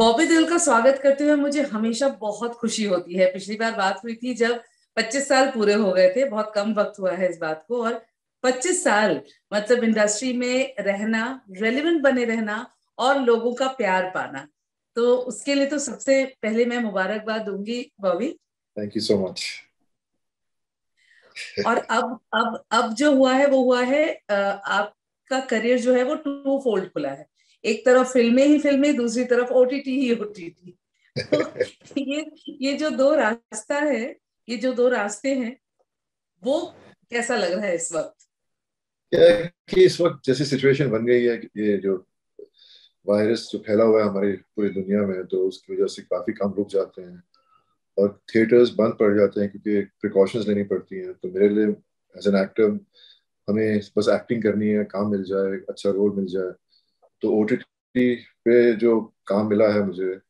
बॉबी दिल का स्वागत करते हुए मुझे हमेशा बहुत खुशी होती है। पिछली बार बात हुई थी जब 25 साल पूरे हो गए थे बहुत कम वक्त हुआ है इस बात को। और 25 साल मतलब इंडस्ट्री में रहना रेलिवेंट बने रहना और लोगों का प्यार पाना। तो उसके लिए तो सबसे पहले मैं मुबारकबाद दूँगी Bobby. Thank you so much और अब अब अब जो हुआ है वो हुआ है आपका करियर जो है वो टू फोल्ड खुला है। एक तरफ़ फ़िल्में ही फ़िल्में, दूसरी तरफ़ ओटीटी ही ओटीटी तो ये ये जो दो रास्ता है, ये जो दो रास्ते हैं, वो कैसा लग रहा है इस वक्त? कि इस वक्त जैसी सिचुएशन बन गई है ये जो वायरस जो फैला हुआ है हमारी पूरी दुनिया में तो उसकी वजह से काफ़ी काम रुक जाते हैं और थिएटर्स बंद पड़ जाते हैं क्योंकि प्रिकॉशंस लेनी पड़ती हैं। तो मेरे लिए एज एन एक्टर हमें बस एक्टिंग करनी है, काम मिल जाए अच्छा रोल मिल जाए। तो ओटीटी पे जो काम मिला है मुझे,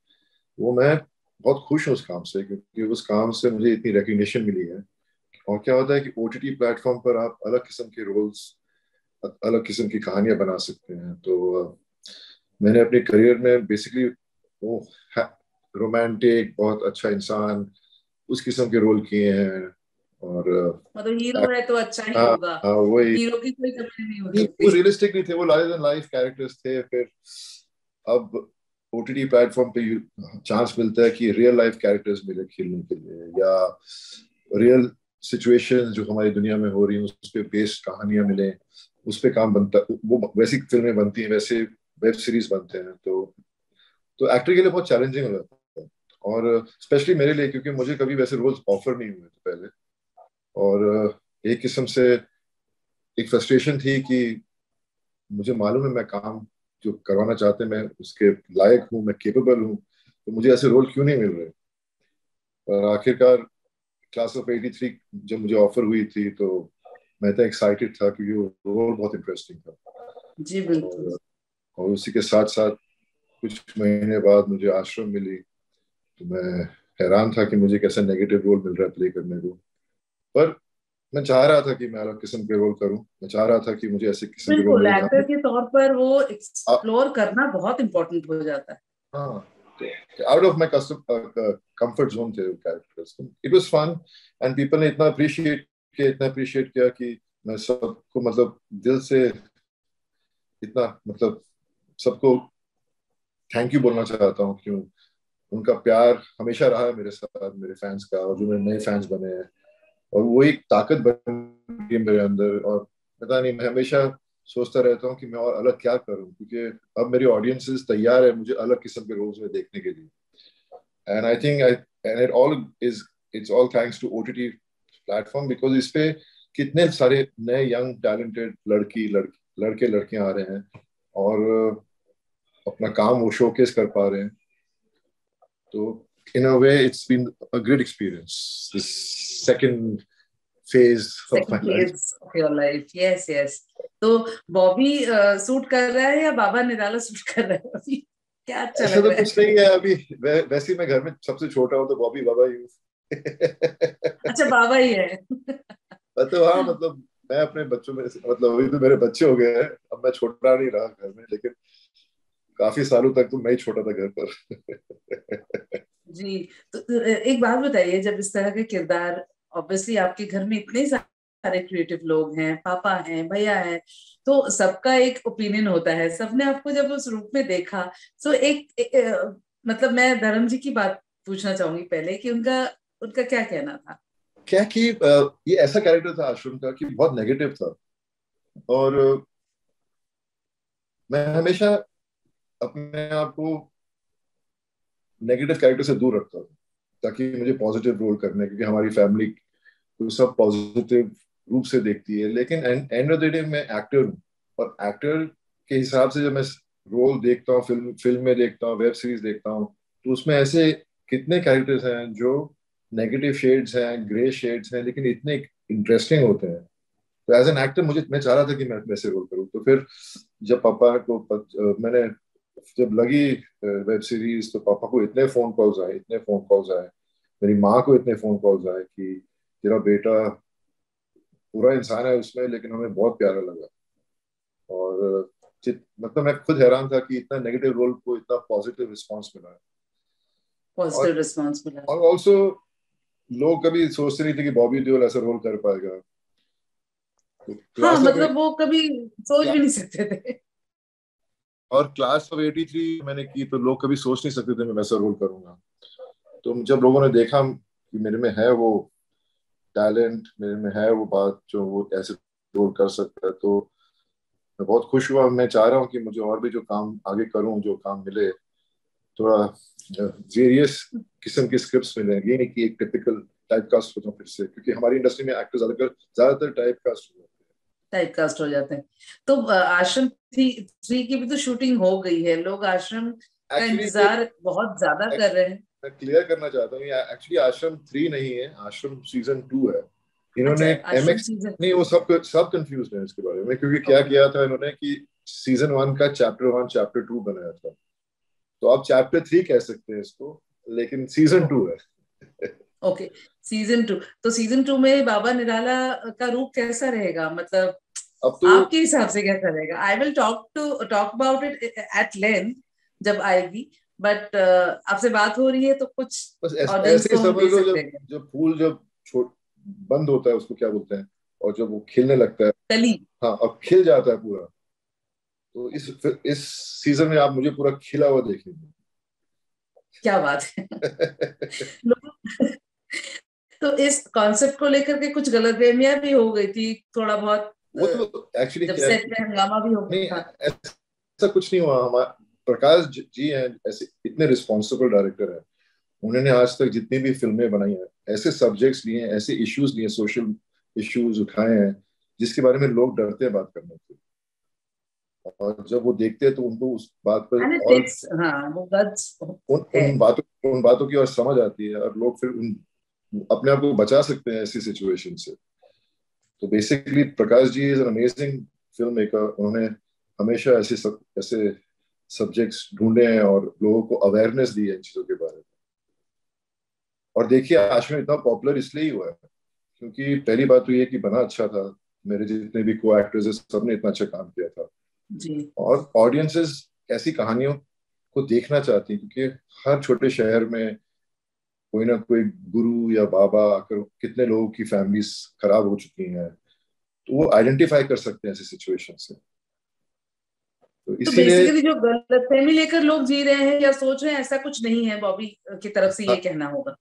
वो मैं बहुत खुश हूँ उस काम से, क्योंकि उस काम से मुझे इतनी रिकग्निशन मिली है। और क्या होता है कि ओ टी प्लेटफॉर्म पर आप अलग किस्म के रोल्स अलग किस्म की कहानियाँ बना सकते हैं। तो मैंने अपने करियर में बेसिकली वो रोमांटिक बहुत अच्छा इंसान, उस किस्म के रोल किए हैं। और मतलब हीरो है तो अच्छा ही हाँ, होगा। हाँ वही। हीरो की कोई कमी नहीं होती वो रियलिस्टिक नहीं थे वो लार्जर देन लाइफ कैरेक्टर्स थे फिर अब ओटीटी प्लेटफॉर्म पे चांस मिलता है कि रियल लाइफ कैरेक्टर्स मिले खेलने के लिए या रियल सिचुएशन जो हमारी दुनिया में हो रही है उस पर बेस्ड कहानियाँ मिले उस पर काम बनता वो वैसी फ़िल्में बनती हैं वैसे वेब सीरीज़ बनते हैं तो तो एक्टर के लिए बहुत चैलेंजिंग हो जाता है। और स्पेशली मेरे लिए क्योंकि मुझे कभी वैसे रोल्स ऑफ़र नहीं हुए थे पहले। और एक किस्म से एक फ्रस्ट्रेशन थी कि मुझे मालूम है मैं काम जो करवाना चाहते मैं उसके लायक हूँ मैं केपेबल हूँ तो मुझे ऐसे रोल क्यों नहीं मिल रहे? और आखिरकार क्लास ऑफ़ एटी थ्री जब मुझे ऑफ़र हुई थी तो मैं तो एक्साइटेड था क्योंकि वो रोल बहुत इंटरेस्टिंग था। जी बिल्कुल। और, और उसी के साथ साथ कुछ महीने बाद मुझे आश्रम मिली तो मैं हैरान था कि मुझे कैसा नेगेटिव रोल मिल रहा है प्ले करने को। पर मैं चाह रहा था कि मैं अलग किस्म के रोल करूँ। मैं चाह रहा था कि मुझे ऐसे किस्म के रोल एक्टर के तौर पर वो एक्सप्लोर करना बहुत इंपॉर्टेंट हो जाता है। हाँ out of my comfort zone थे characters it was fun and people ने इतना अप्रिशिएट किया इतना अप्रिशिएट किया कि मैं सबको मतलब दिल से इतना मतलब सबको थैंक यू बोलना चाहता हूँ क्यों उनका प्यार हमेशा रहा है मेरे साथ मेरे फैंस का और जो मेरे नए फैंस बने हैं। और वो एक ताकत बन गई मेरे अंदर और पता नहीं, मैं हमेशा सोचता रहता हूँ कि मैं और अलग क्या करूँ, क्योंकि अब मेरी ऑडियंसेस तैयार है मुझे अलग किस्म के रोल्स में देखने के लिए। And I think and it all is it's all thanks to O T T platform because इस पे कितने सारे नए यंग टैलेंटेड लड़की लड़की, लड़के, लड़कियाँ आ रहे हैं और, अपना काम वो शोकेस कर पा रहे हैं। तो in a way, it's been a great experience. This second phase second of my phase life. of your life. Yes, yes. तो बॉबी सूट कर रहा है या बाबा निराला सूट कर रहा है अभी क्या ऐसा तो कुछ नहीं है अभी वै, वैसे मैं घर में सबसे छोटा हूँ तो बॉबी बाबा ही अच्छा बाबा ही है तो हाँ मतलब मैं अपने बच्चों में मतलब अभी तो मेरे बच्चे हो गए हैं अब मैं छोटा नहीं रहा घर में लेकिन काफ़ी सालों तक तो मैं ही छोटा था घर पर जी तो एक बात बताइए जब इस तरह के किरदार ऑब्वियसली आपके घर में इतने सारे क्रिएटिव लोग हैं पापा हैं भैया हैं तो सबका एक ओपिनियन होता है। सबने आपको जब उस रूप में देखा तो एक, एक मतलब मैं धर्म जी की बात पूछना चाहूँगी पहले कि उनका उनका क्या कहना था? क्या कि ये ऐसा कैरेक्टर था आश्रम का कि बहुत नेगेटिव था। और मैं हमेशा अपने आप को नेगेटिव कैरेक्टर से दूर रखता हूँ, ताकि मुझे पॉजिटिव रोल करने, क्योंकि हमारी फैमिली तो सब पॉजिटिव रूप से देखती है। लेकिन एंड ऑफ़ द डे मैं एक्टर हूँ, और एक्टर के हिसाब से जब मैं रोल देखता हूँ फ़िल्म फ़िल्म में देखता हूँ वेब सीरीज़ देखता हूँ तो उसमें ऐसे कितने कैरेक्टर्स हैं जो नेगेटिव शेड्स हैं ग्रे शेड्स हैं, लेकिन इतने इंटरेस्टिंग होते हैं। तो एज एन एक्टर मुझे, मैं चाह रहा था कि मैं वैसे रोल करूँ। तो फिर जब पापा को मैंने जब लगी वेब सीरीज़ तो पापा को इतने फ़ोन कॉल्स आए इतने फ़ोन कॉल्स आए। मेरी माँ को इतने फ़ोन कॉल्स आए कि तेरा बेटा पूरा इंसान है उसमें लेकिन हमें बहुत प्यारा लगा। और मतलब मैं खुद हैरान था कि इतना नेगेटिव रोल को इतना पॉजिटिव रिस्पांस मिला है। पॉजिटिव रिस्पांस मिला और ऑल्सो लोग कभी सोचते नहीं थे कि बॉबी देओल ऐसा रोल कर पाएगा। हाँ मतलब वो कभी सोच भी नहीं सकते थे। और क्लास ऑफ़ 83 मैंने की तो लोग कभी सोच नहीं सकते थे मैं वैसा रोल करूँगा। तो जब लोगों ने देखा कि मेरे में है वो टैलेंट मेरे में है वो बात जो वो ऐसे रोल कर सकता है तो मैं बहुत खुश हुआ। मैं चाह रहा हूँ कि मुझे और भी जो काम आगे करूँ, जो काम मिले, थोड़ा वेरियस किस्म के स्क्रिप्ट मिले। ये नहीं कि एक टिपिकल टाइप कास्ट हो फिर से, क्योंकि हमारी इंडस्ट्री में एक्टर ज़्यादातर ज़्यादातर टाइप कास्ट हो। टाइप कास्ट हो जाते हैं। तो आश्रम थ्री थ्री की भी तो शूटिंग हो गई है। लोग आश्रम का इंतज़ार बहुत ज़्यादा कर रहे हैं। मैं क्लियर करना चाहता हूँ एक्चुअली आश्रम थ्री नहीं है आश्रम सीज़न टू है। इन्होंने एम अच्छा, नहीं वो सब सब कंफ्यूज है इसके बारे में क्योंकि क्या किया था इन्होंने कि सीज़न वन का चैप्टर वन चैप्टर टू बनाया था। तो आप चैप्टर थ्री कह सकते हैं इसको लेकिन सीज़न टू है। ओके सीज़न टू तो सीज़न टू में बाबा निराला का रूप कैसा रहेगा? मतलब अब तो आपके हिसाब से कैसा रहेगा? I will talk to talk about it at length जब आएगी बट uh, आपसे बात हो रही है तो कुछ बस ऐसे समझ लो जब जब फूल जब छोट बंद होता है उसको क्या बोलते हैं? और जब वो खिलने लगता है कली। हाँ और खिल जाता है पूरा। तो इस इस सीज़न में आप मुझे पूरा खिला हुआ देखेंगे। क्या बात है। तो इस कॉन्सेप्ट को लेकर के कुछ गलत गलतफहमियाँ भी हो गई थी थोड़ा बहुत वो तो एक्चुअली जब सेट में हंगामा भी हो नहीं ऐसा कुछ नहीं हुआ हमारा प्रकाश जी हैं ऐसे इतने रिस्पॉन्सिबल डायरेक्टर हैं। उन्होंने आज तक जितनी भी फ़िल्में बनाई हैं ऐसे सब्जेक्ट्स लिए ऐसे इश्यूज़ लिए सोशल इश्यूज़ उठाए हैं जिसके बारे में लोग डरते हैं बात करने से। और जब वो देखते हैं तो उनको उस बात पर और हाँ, वो उन, उन बातों उन बातों की और समझ आती है और लोग फिर उन अपने आप को बचा सकते हैं ऐसी सिचुएशन से। तो basically Prakash ji is an amazing film maker उन्होंने हमेशा ऐसे सब ऐसे सब्जेक्ट्स ढूंढे हैं और लोगों को अवेयरनेस दी है इन चीज़ों के बारे में। और देखिए आश्रम इतना पॉपुलर इसलिए ही हुआ है क्योंकि पहली बात तो ये कि बना अच्छा था। मेरे जितने भी को एक्टर्स है सबने इतना अच्छा काम किया था। जी। और ऑडियंसेस ऐसी कहानियों को देखना चाहती हैं क्योंकि हर छोटे शहर में कोई ना कोई गुरु या बाबा आकर कितने लोगों की फैमिलीज़ खराब हो चुकी हैं तो वो आइडेंटिफाई कर सकते हैं ऐसी सिचुएशन से तो, तो जो गलतफहमी लेकर लोग जी रहे हैं या सोच रहे हैं ऐसा कुछ नहीं है बॉबी की तरफ़ से ये हाँ। कहना होगा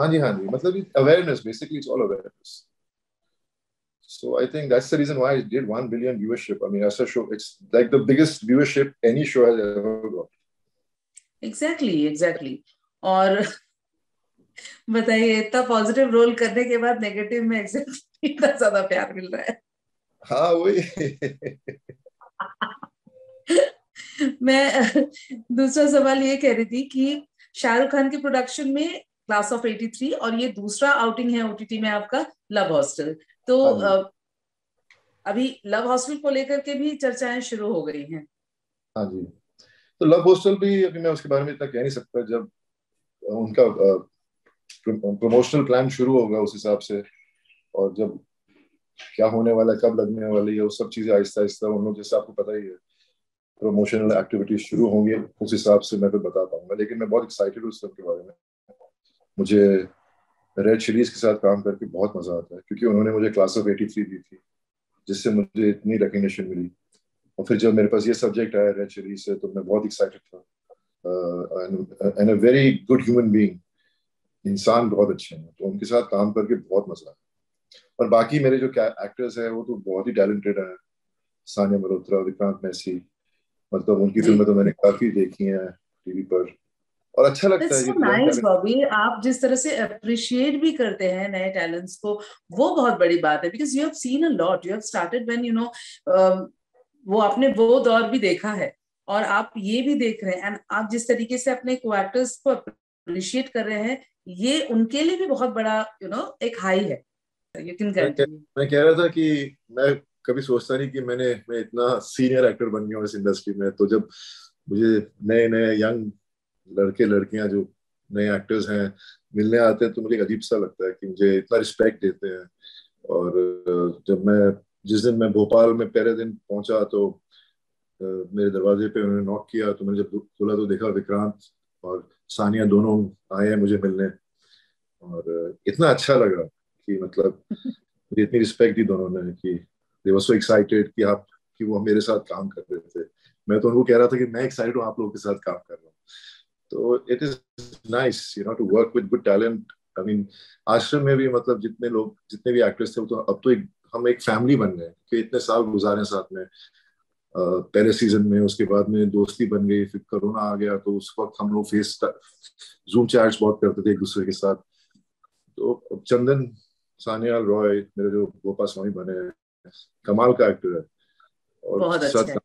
हाँ जी हाँ जी मतलब awareness basically it's all awareness So I think that's the reason why it did one billion viewership. I mean, as a show, it's like the biggest viewership any show has ever got. Exactly, exactly. और बताइए इतना positive role करने के बाद negative में इतना ज़्यादा प्यार मिल रहा है। हाँ वही। मैं दूसरा सवाल ये कह रही थी कि शाहरुख खान के प्रोडक्शन में क्लास ऑफ़ 83 और ये दूसरा आउटिंग है ओटीटी में आपका लव हॉस्टल तो हाँ अभी लव हॉस्टल को लेकर के भी चर्चाएँ शुरू हो गई हैं। हाँ जी। तो लव हॉस्टल भी अभी मैं उसके बारे में इतना कह नहीं सकता जब उनका प्रमोशनल प्लान शुरू होगा उस हिसाब से। और जब क्या होने वाला कब लगने वाली है वो सब चीज़ें आहिस्ता आहिस्ता उन लोग जैसे आपको पता ही है। प्रमोशनल एक्टिविटीज़ शुरू होंगी, उस हिसाब से मैं फिर बता पाऊँगा। लेकिन मैं बहुत एक्साइटेड हूँ उस सब के बारे में। मुझे रेड चिलीज के साथ काम करके बहुत मज़ा आता है, क्योंकि उन्होंने मुझे क्लास ऑफ़ एटी थ्री दी थी, जिससे मुझे इतनी रिकग्निशन मिली। और फिर जब मेरे पास ये सब्जेक्ट आया रेड चिलीज से तो मैं बहुत एक्साइटेड था। And a very good human being इंसान बहुत अच्छे हैं तो उनके साथ काम करके बहुत मज़ा आया और बाकी मेरे जो एक्टर्स हैं वो तो बहुत ही टैलेंटेड हैं। सानिया मल्होत्रा विक्रांत मैसी मतलब उनकी फ़िल्में तो मैंने काफ़ी देखी हैं टीवी पर। और अच्छा लगता है नाइस बॉबी आप जिस तरह से अप्रिशिएट भी करते हैं नए टैलेंट्स को वो बहुत बड़ी बात है because you have seen a lot you have started when you know वो आपने वो दौर भी देखा है और आप ये भी देख रहे हैं। एंड आप जिस तरीके से अपने को एक्टर्स को अप्रिशिएट कर रहे हैं ये उनके लिए भी बहुत बड़ा यू you नो know, एक हाई है। यू कैन मैं कह रहा था कि मैं कभी सोचता नहीं कि मैंने मैं इतना सीनियर एक्टर बन गया हूँ इस इंडस्ट्री में। तो जब मुझे नए नए यंग लड़के लड़कियाँ जो नए एक्टर्स हैं मिलने आते हैं तो मुझे अजीब सा लगता है कि मुझे इतना रिस्पेक्ट देते हैं। और जब मैं जिस दिन मैं भोपाल में पहले दिन पहुँचा तो मेरे दरवाजे पे उन्होंने नॉक किया तो मैंने जब खोला तो देखा विक्रांत और सानिया दोनों आए हैं मुझे मिलने। और इतना अच्छा लगा कि मतलब मुझे इतनी रिस्पेक्ट दी दोनों ने कि दे वर सो एक्साइटेड कि आप कि वो मेरे साथ काम कर रहे थे। मैं तो उनको कह रहा था कि मैं एक्साइटेड हूँ आप लोगों के साथ काम कर रहा हूँ। तो it is nice you know to work with good talent I mean Aashram में भी मतलब जितने लोग जितने भी एक्टर्स थे वो तो अब तो एक हम एक फैमिली बन गए कि इतने साल गुजारे साथ में। पहले सीज़न में उसके बाद में दोस्ती बन गई फिर कोरोना आ गया तो उस वक्त हम लोग फेस जूम चैट्स बहुत करते थे एक दूसरे के साथ। तो चंदन सानियाल रॉय मेरे जो गोपा स्वामी बने हैं कमाल का एक्टर है। और बहुत अच्छा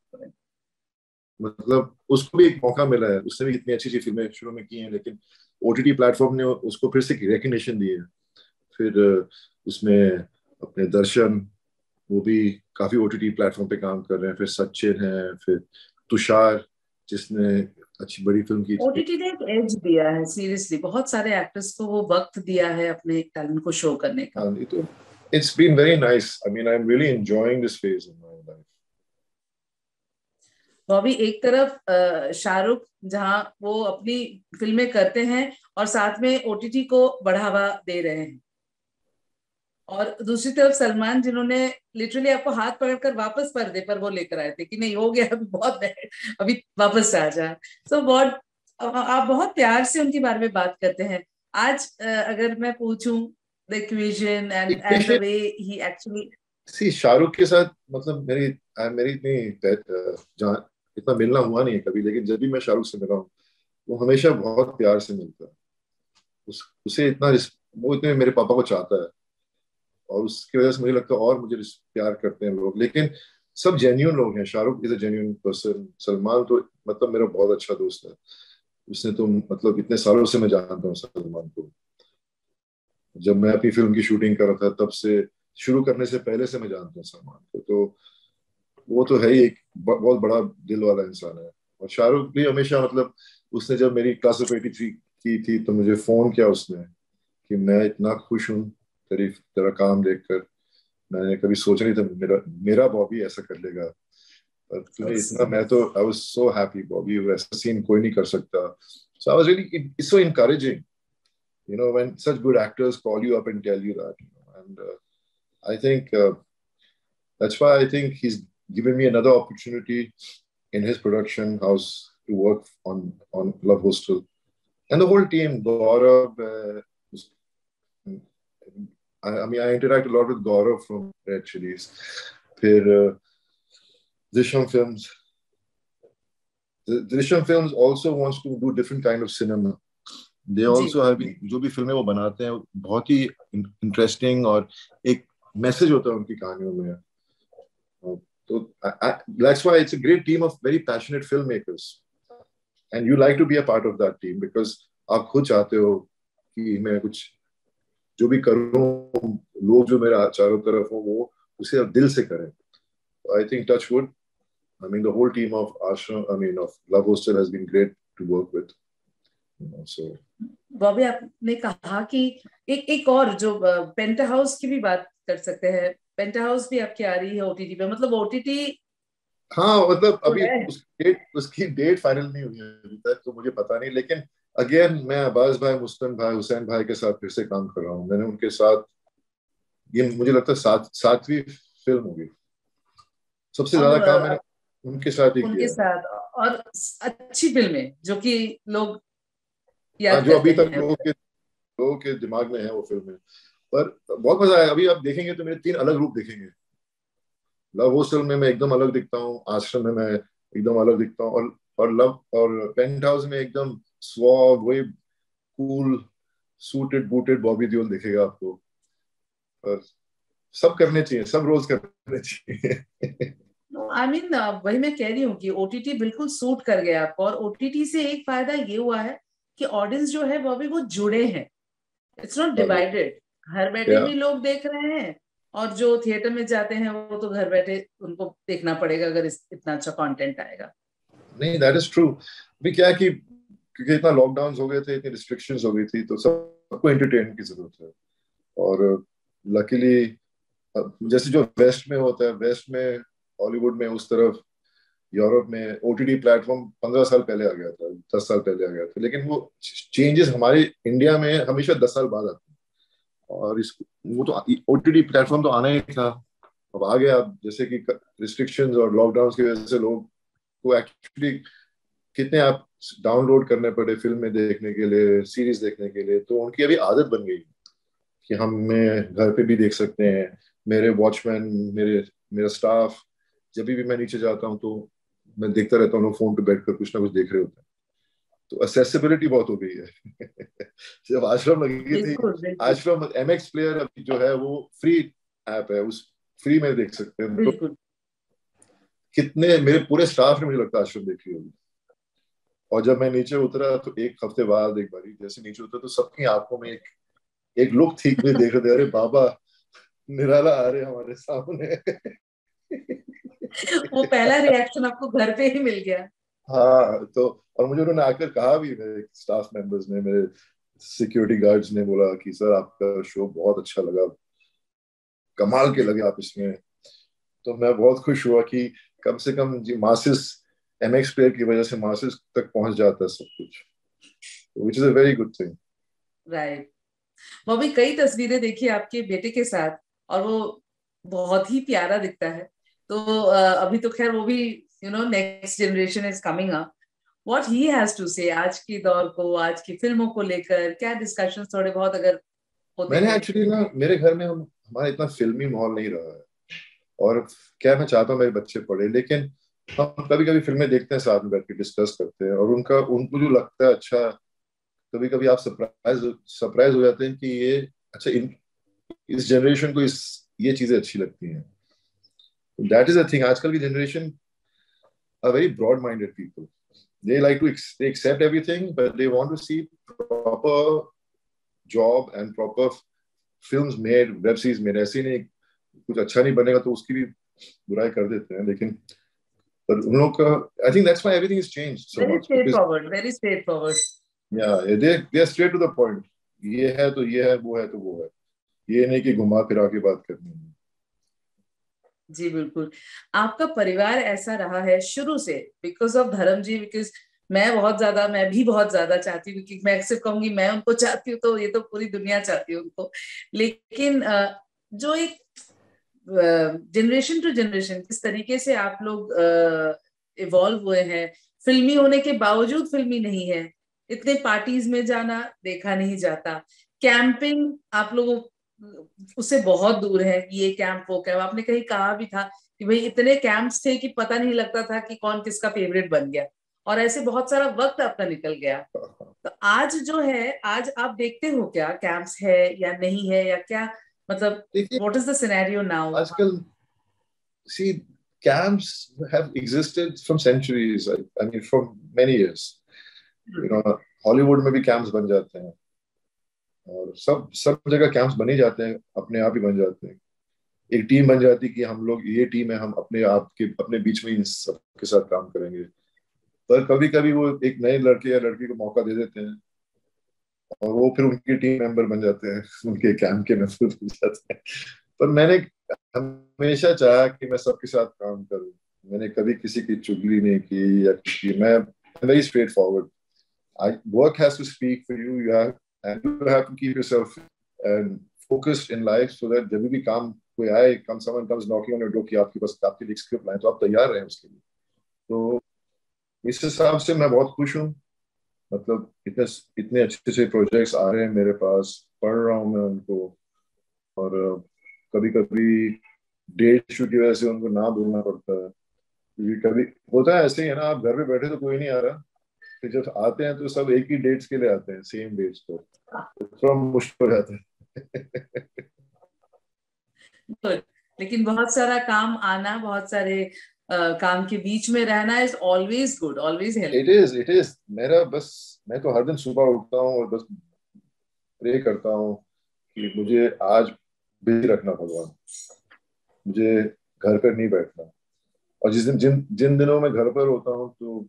मतलब उसको भी एक मौका मिला है उसने भी इतनी अच्छी अच्छी फ़िल्में शुरू में की हैं लेकिन ओ टी प्लेटफॉर्म ने उसको फिर से रिकग्निशन दी है। फिर उसमें अपने दर्शन वो भी काफ़ी ओ टी टी प्लेटफॉर्म पे काम कर रहे हैं फिर सचिन है फिर तुषार जिसने अच्छी बड़ी फ़िल्म की ओटीटी ने एक एज दिया है सीरियसली बहुत सारे एक्टर्स को वो वक्त दिया है अपने टैलेंट को शो करने का। हाँ, तो it's been very nice. I mean i'm really enjoying this phase in my life. Bobby एक तरफ़ शाहरुख जहाँ वो अपनी फ़िल्में करते हैं और साथ में ओटीटी को बढ़ावा दे रहे हैं। और दूसरी तरफ़ सलमान जिन्होंने लिटरली आपको हाथ पकड़कर वापस पर्दे पर वो लेकर आए थे कि नहीं हो गया अभी बहुत अभी वापस आ जा। तो बहुत आप बहुत प्यार से उनके बारे में बात करते हैं। आज अगर मैं पूछूँ the equation and and the way he actually see Shahrukh के साथ मतलब मेरी मेरी इतनी इतना मिलना हुआ नहीं है कभी लेकिन जब भी मैं शाहरुख से मिला हूँ वो हमेशा बहुत प्यार से मिलता है। उस, उसे इतना वो इतने मेरे पापा को चाहता है। और उसकी वजह से मुझे लगता है और मुझे प्यार करते हैं लोग। लेकिन सब जेन्यून लोग हैं। Shahrukh is a genuine person Salman तो मतलब मेरा बहुत अच्छा दोस्त है। उसने तो मतलब इतने सालों से मैं जानता हूँ सलमान को। जब मैं अपनी फ़िल्म की शूटिंग कर रहा था, तब से शुरू करने से पहले से मैं जानता हूँ सलमान को। तो वो तो है ही एक बहुत बड़ा दिल वाला इंसान है। और शाहरुख भी हमेशा मतलब उसने जब मेरी क्लास ऑफ़ एटी थ्री की थी तो मुझे फ़ोन किया उसने कि मैं इतना खुश हूँ। तेरी तेरा काम देखकर मैंने कभी सोचा नहीं था मेरा मेरा बॉबी ऐसा कर लेगा पर तूने इतना मैं तो I was so happy Bobby वैसा सीन कोई नहीं कर सकता so i was really it's so encouraging you know when such good actors call you up and tell you that you know and uh, i think uh, that's why i think he's given me another opportunity in his production house to work on on love hostel and the whole team gaurav uh, I, I mean, I interact a lot with Gaurav from Red Chilies. फिर Drishyam Films. The Drishyam Films also wants to do different kind of cinema. They also have जो भी फ़िल्में वो बनाते हैं बहुत ही interesting और एक मैसेज होता है उनकी कहानियों में तो that's why it's a great team of very passionate filmmakers and you like to be a part of that team because आप खुद चाहते हो कि मैं कुछ जो भी करूँ लोग जो मेरे चारों तरफ़ हो वो उसे दिल से करें। I think touch wood I mean the whole team of Aashram I mean of Love Hostel has been great to work with so Bobby आपने कहा कि एक एक और जो पेंट हाउस की भी बात कर सकते हैं। पेंट हाउस भी आपकी आ रही है ओटीटी पे। मतलब ओटीटी हाँ मतलब अभी उसकी डेट उसकी डेट फाइनल नहीं हुई है अभी तक तो मुझे पता नहीं लेकिन अगेन मैं अब्बास भाई मुस्तन भाई हुसैन भाई के साथ फिर से काम कर रहा हूँ। मैंने उनके साथ ये मुझे लगता है सात सातवीं फ़िल्म होगी। सबसे ज़्यादा काम मैंने उनके साथ ही उनके साथ और अच्छी फ़िल्में जो कि लोग हाँ, याद जो अभी तक लोगों के लोगों के दिमाग में है वो फ़िल्में पर बहुत मज़ा आया। अभी आप देखेंगे तो मेरे तीन अलग रूप देखेंगे। लव हॉस्टल में मैं एकदम अलग दिखता हूँ आश्रम में मैं एकदम अलग दिखता हूँ और और लव और पेंट हाउस में एकदम स्वॉग वही cool suited booted Bobby Deol दिखेगा आपको। और सब करने चाहिए सब रोज करने चाहिए। आई मीन uh, वही मैं कह रही हूँ कि ओटीटी बिल्कुल सूट कर गया आपको। और ओटीटी से एक फ़ायदा ये हुआ है कि ऑडियंस जो है वो अभी वो जुड़े हैं। इट्स नॉट डिवाइडेड घर बैठे yeah. भी लोग देख रहे हैं और जो थिएटर में जाते हैं वो तो घर बैठे उनको देखना पड़ेगा अगर इतना अच्छा कंटेंट आएगा। नहीं दैट इज़ ट्रू भी क्या कि क्योंकि इतना लॉकडाउन हो गए थे, इतनी रिस्ट्रिक्शंस हो गई थी तो सबको एंटरटेन की ज़रूरत है। और लकीली जैसे जो वेस्ट में होता है वेस्ट में हॉलीवुड में, उस तरफ़ यूरोप में ओ टी टी प्लेटफॉर्म पंद्रह साल पहले आ गया था, दस साल पहले आ गया था। लेकिन वो चेंजेस हमारे इंडिया में हमेशा दस साल बाद आते हैं। और इस, वो तो ओ टी प्लेटफॉर्म तो आना ही था। अब आ गया जैसे कि रिस्ट्रिक्शंस और लॉकडाउन की वजह से लोग को एक्चुअली कितने आप डाउनलोड करने पड़े फ़िल्म देखने के लिए सीरीज़ देखने के लिए तो उनकी अभी आदत बन गई कि हम मैं घर पे भी देख सकते हैं। मेरे वॉचमैन मेरे मेरा स्टाफ जब भी मैं नीचे जाता हूँ तो मैं देखता रहता हूँ फ़ोन पे बैठ कर कुछ ना कुछ देख रहे होते हैं। तो असेसिबिलिटी बहुत हो गई है। जब आश्रम लगी थी आश्रम एम एक्स प्लेयर अभी जो है वो फ्री ऐप है उस फ्री में देख सकते हैं। तो कितने मेरे पूरे स्टाफ ने मुझे लगता है आश्रम देखी होगी। और जब मैं नीचे उतरा तो एक हफ़्ते बाद एक बारी जैसे नीचे उतरा तो सबकी आँखों में एक एक लुक थी देख रहे थे अरे बाबा निराला आ रहे हमारे सामने। वो पहला रिएक्शन आपको घर पे ही मिल गया। हाँ तो और मुझे उन्होंने आकर कहा भी मेरे स्टाफ मेंबर्स ने मेरे सिक्योरिटी गार्ड्स ने बोला कि सर आपका शो बहुत अच्छा लगा। कमाल के लगे आप इसमें। तो मैं बहुत खुश हुआ कि कम से कम जी मासिस एम एक्स प्लेयर की वजह से मासिस तक पहुँच जाता है सब कुछ which is a very good thing right भी कई तस्वीरें देखी आपके बेटे के साथ और वो बहुत ही प्यारा दिखता है। तो अभी तो खैर वो भी you know next generation is coming up what he has to say आज की दौर को आज की फ़िल्मों को लेकर क्या डिस्कशन थोड़े बहुत अगर होते मैंने एक्चुअली ना मेरे घर में हम हमारा इतना फिल्मी माहौल नहीं रहा है। और क्या मैं चाहता हूँ मेरे बच्चे पढ़े लेकिन हम कभी कभी फ़िल्में देखते हैं साथ में बैठ के डिस्कस करते हैं, और उनका उनको जो लगता है अच्छा कभी कभी आप सरप्राइज़ सरप्राइज़ हो जाते हैं कि ये अच्छा इन, इस जनरेशन को इस, ये चीज़ें अच्छी लगती हैं। दैट इज़ अ थिंग आजकल की generation very broad minded people. They like to ex- they accept everything, but they want to see proper job and proper films made, web series made. ऐसे नहीं, कुछ अच्छा नहीं बनेगा तो उसकी भी बुराई कर देते हैं, लेकिन पर उन लोग का I think that's why everything is changed so much straight forward very straight forward या they they are straight to the point ये है तो ये है वो है तो वो है। ये नहीं कि घुमा फिरा के बात करनी है। जी बिल्कुल। आपका परिवार ऐसा रहा है शुरू से बिकॉज़ ऑफ़ धर्म जी बिकॉज़ मैं बहुत ज़्यादा मैं भी बहुत ज़्यादा चाहती हूँ क्योंकि मैं सिर्फ़ कहूँगी मैं उनको चाहती हूँ तो ये तो पूरी दुनिया चाहती है उनको। लेकिन जो एक जनरेशन टू जनरेशन किस तरीके से आप लोग इवॉल्व हुए हैं। फिल्मी होने के बावजूद फिल्मी नहीं है। इतने पार्टीज़ में जाना देखा नहीं जाता। कैंपिंग आप लोगों, उससे बहुत दूर है ये कैंप वो कैंप आपने कहीं कहा भी था कि भाई इतने कैंप्स थे कि पता नहीं लगता था कि कौन किसका फेवरेट बन गया। और ऐसे बहुत सारा वक्त आपका निकल गया। तो आज जो है, आज आप देखते हो क्या कैंप्स है या नहीं है या क्या मतलब what is the scenario now आजकल see camps have existed from centuries i mean from many years. You know Hollywood में भी कैंप्स बन जाते हैं। और सब सब जगह कैंप्स बने जाते हैं अपने आप ही बन जाते हैं। एक टीम बन जाती है कि हम लोग ये टीम है हम अपने आप के अपने बीच में इन सबके साथ काम करेंगे। पर कभी कभी वो एक नए लड़के या लड़की को मौका दे देते हैं। और वो फिर उनके टीम मेंबर बन जाते हैं, उनके कैंप के मेंबर बन जाते हैं। पर मैंने हमेशा चाहा कि मैं सबके साथ काम करूँ। मैंने कभी किसी की चुगली नहीं की या की मैं very straight forward I, work has to speak for you. You have, and you have to keep yourself and focused in life so that जब भी काम कोई आए कम someone comes knocking on your door कि आपके पास, आपके लिए स्क्रिप्ट लाए तो आप तैयार रहें उसके लिए। तो इस हिसाब से मैं बहुत खुश हूँ। मतलब इतने इतने अच्छे अच्छे प्रोजेक्ट्स आ रहे हैं मेरे पास, पढ़ रहा हूँ मैं उनको। और कभी कभी डेट इशू की वजह से उनको ना बोलना पड़ता है। क्योंकि कभी, होता है ऐसे ही है ना, आप घर पे बैठे तो कोई नहीं आ रहा। फिर जब आते हैं तो सब एक ही डेट्स के लिए आते हैं सेम डेट्स पर। थोड़ा मुश्किल हो जाता है। लेकिन बहुत सारा काम आना, बहुत सारे काम के बीच में रहना is always good always it is it is मेरा बस, मैं तो हर दिन सुबह उठता हूँ और बस प्रे करता हूँ कि मुझे आज बिज़ी रखना भगवान। मुझे घर पर नहीं बैठना। और जिस दिन, जिन जिन दिनों में घर पर होता हूँ तो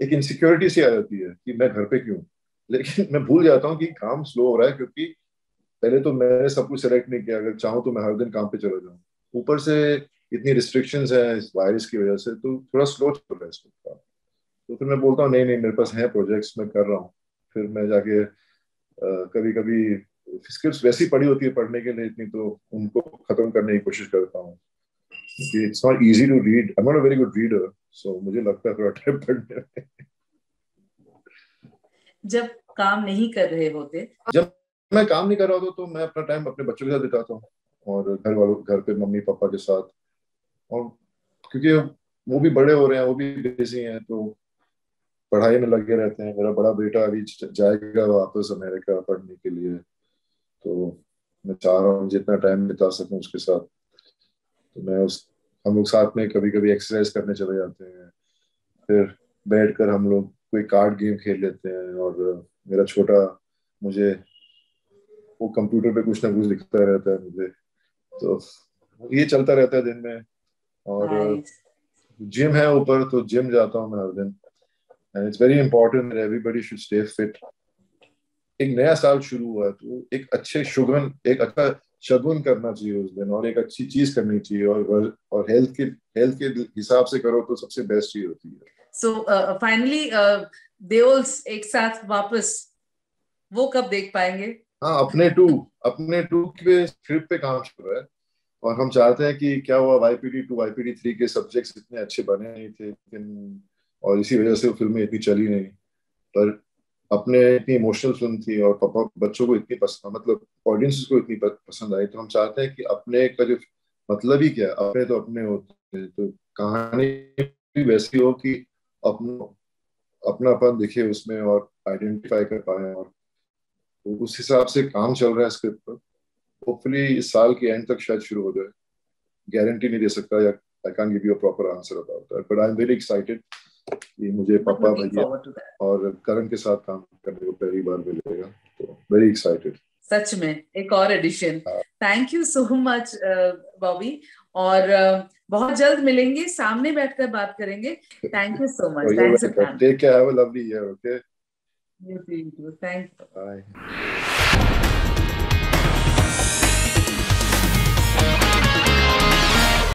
एक इनसिक्योरिटी सी आ जाती है कि मैं घर पे क्यों? लेकिन मैं भूल जाता हूँ कि काम स्लो हो रहा है क्योंकि पहले तो मैंने सब कुछ सेलेक्ट नहीं किया। अगर चाहूँ तो मैं हर दिन काम पे चला जाऊँ। ऊपर से इतनी रिस्ट्रिक्शंस है इस वायरस की वजह से तो थोड़ा स्लो चल रहा है इसका तो फिर मैं बोलता हूँ नहीं नहीं मेरे पास है प्रोजेक्ट्स मैं कर रहा हूँ। फिर मैं जाके कभी कभी स्किल्स वैसी पड़ी होती है पढ़ने के लिए इतनी तो उनको खत्म करने की कोशिश करता हूँ। It's not easy to read I am not a very good reader so मुझे लगता है थोड़ा टाइम पढ़ने में। जब काम नहीं कर रहे होते। जब मैं काम नहीं कर रहा होता तो मैं अपना टाइम अपने बच्चों के साथ बिताता हूँ और घर वालों घर पे मम्मी पापा के साथ। और क्योंकि वो भी बड़े हो रहे हैं, वो भी बिज़ी हैं तो पढ़ाई में लगे रहते हैं। मेरा बड़ा बेटा अभी जाएगा वापस अमेरिका पढ़ने के लिए। तो मैं चाह रहा हूँ, जितना टाइम बिता सकूँ उसके साथ। तो मैं उस, हम लोग साथ में कभी कभी एक्सरसाइज करने चले जाते हैं। फिर बैठ कर हम लोग कोई कार्ड गेम खेल लेते हैं और मेरा छोटा मुझे, वो कंप्यूटर पे कुछ ना कुछ लिखता रहता है मुझे। तो ये चलता रहता है दिन में। और जिम है ऊपर तो जिम जाता हूँ मैं हर दिन। And it's very important everybody should stay fit एक नया साल शुरू हुआ है तो एक अच्छे शुगन एक अच्छा शगुन करना चाहिए उस दिन और एक अच्छी चीज़ करनी चाहिए और और हेल्थ के हेल्थ के हिसाब से करो तो सबसे बेस्ट चीज़ होती है। सो फाइनली देओल्स एक साथ वापस वो कब देख पाएँगे? हाँ अपने टू अपने टू के स्क्रिप्ट पे काम चल रहा है। और हम चाहते हैं कि क्या हुआ Y YPD two Y P YPD three के सब्जेक्ट्स इतने अच्छे बने नहीं थे लेकिन और इसी वजह से वो फ़िल्में इतनी चली नहीं। पर अपने इतनी इमोशनल फ़िल्म थी और पापा बच्चों को इतनी पसंद मतलब ऑडियंस को इतनी पसंद आई तो हम चाहते हैं कि अपने का जो मतलब ही क्या, अपने तो अपने होते हैं। तो कहानी भी वैसी हो कि अपना, अपनापन दिखे उसमें और आइडेंटिफाई कर पाए और उस हिसाब से काम चल रहा है स्क्रिप्ट पर। होपफुली इस साल के एंड तक शायद शुरू हो जाए। गारंटी नहीं दे सकता या I can give you a proper answer about that but I am very excited कि मुझे पापा भैया और करण के साथ काम करने को पहली बार मिलेगा तो वेरी एक्साइटेड सच में एक और edition thank you so much Bobby और uh, बहुत जल्द मिलेंगे सामने बैठकर बात करेंगे। Thank you so much thanks take care have a lovely year okay you too thank you bye